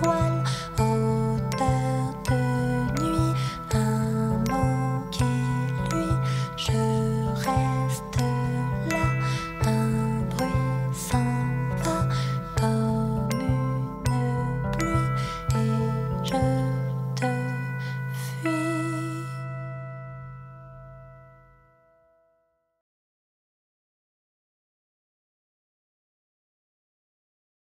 one.